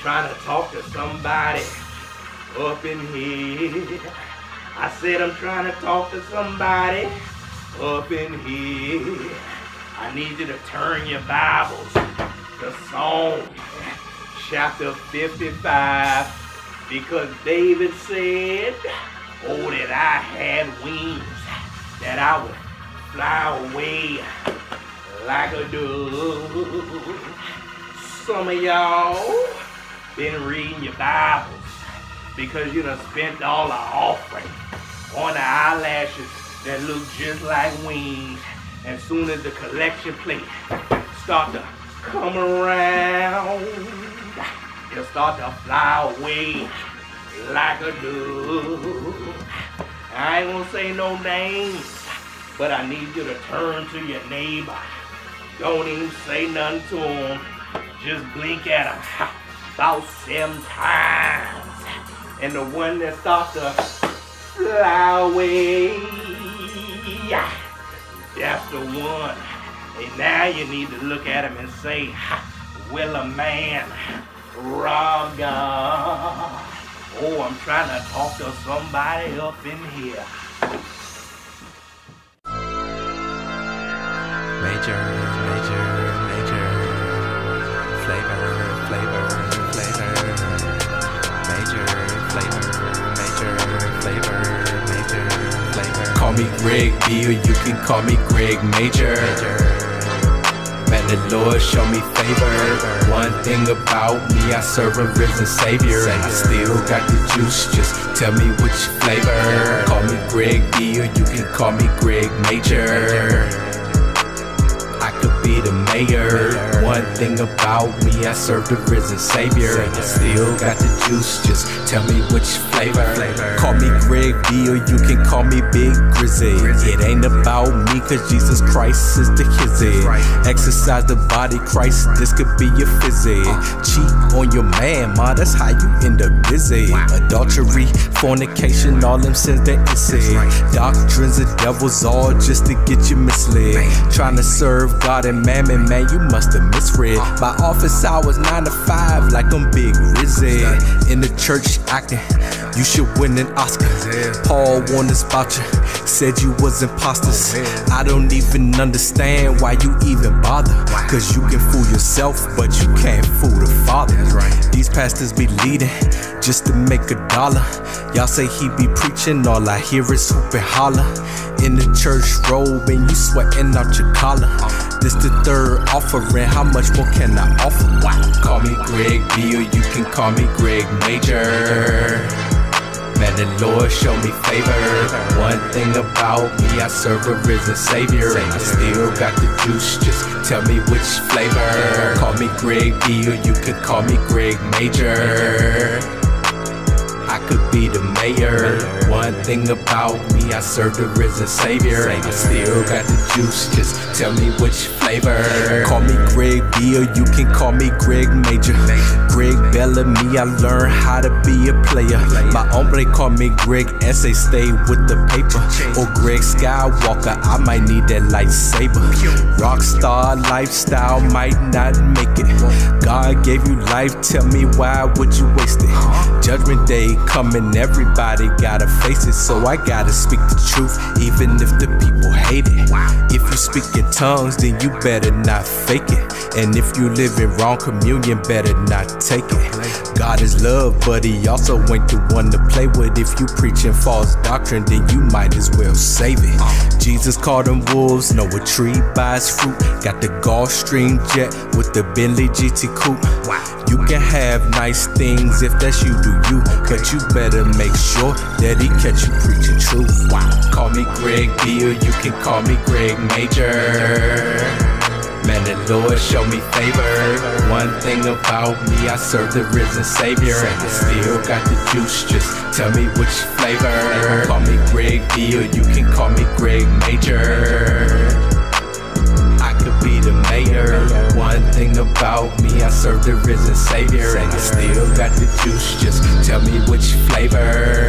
trying to talk to somebody up in here. I said I'm trying to talk to somebody up in here. I need you to turn your Bibles to Psalm chapter 55 because David said, Oh, that I had wings, that I would fly away like a dove. Some of y'all been reading your Bibles because you done spent all the offering on the eyelashes that look just like wings. And soon as the collection plate start to come around, they'll start to fly away like a dove. I ain't gonna say no names, but I need you to turn to your neighbor. Don't even say nothing to him. Just blink at him about seven times. And the one that starts to fly away, that's the one. And now you need to look at him and say, will a man rob God? Oh, I'm trying to talk to somebody up in here. Major, major, major. Flavor, flavor. Flavor, major, flavor, major, flavor. Call me Greg B or you can call me Greg Major. Man, the Lord show me favor. One thing about me, I serve a risen Savior. And I still got the juice, just tell me which flavor. Call me Greg B or you can call me Greg Major. The mayor. One thing about me, I serve the risen savior. I still got the juice, just tell me which flavor. Call me Greg B or you can call me Big Grizzy. It ain't about me, cause Jesus Christ is the kizzy. Exercise the body, Christ, this could be your fizzy. Cheat on your man, ma, that's how you end up busy. Adultery, fornication, all them sins that issy. Doctrines of devils, all just to get you misled. Trying to serve God and mammon, man, you must have misread. My office hours 9 to 5, like I'm Big Rizzy. In the church acting, you should win an Oscar. Paul warned us about you, said you was imposters. I don't even understand why you even bother. Cause you can fool yourself, but you can't fool the Father. These pastors be leading just to make a dollar. Y'all say he be preaching, all I hear is hoop and holler. In the church robe and you sweating out your collar. This the third offering, how much more can I offer? Call me Greg B or you can call me Greg Major. Man, the Lord show me favor. One thing about me, I serve a risen Savior. And I still got the juice, just tell me which flavor. Call me Greg B or you could call me Greg Major. I could be the mayor. One thing about me, I serve the risen savior. I still got the juice, just tell me which flavor. Call me Greg B or you can call me Greg Major. Greg Bellamy, I learned how to be a player. My hombre call me Greg Essay, stay with the paper. Or Greg Skywalker, I might need that lightsaber. Rockstar lifestyle might not make it. God gave you life, tell me why would you waste it? Judgment day coming, everybody gotta face it. So I gotta speak the truth, even if the people hate it. If you speak in tongues, then you better not fake it. And if you live in wrong communion, better not take it. God is love, but he also ain't the one to play with. If you preaching false doctrine, then you might as well save it. Jesus called them wolves, know a tree its fruit. Got the Gulfstream jet with the Bentley GT coupe. You can have nice things if that's you, do you? But you better make sure that he catch you preaching truth. Call me Greg B or you can call me Greg Major. Man, the Lord show me favor. One thing about me, I serve the risen Savior. And I still got the juice, just tell me which flavor. Call me Greg B or you Greg Major. I could be the mayor. One thing about me, I serve the risen Savior. And I still got the juice, just tell me which flavor.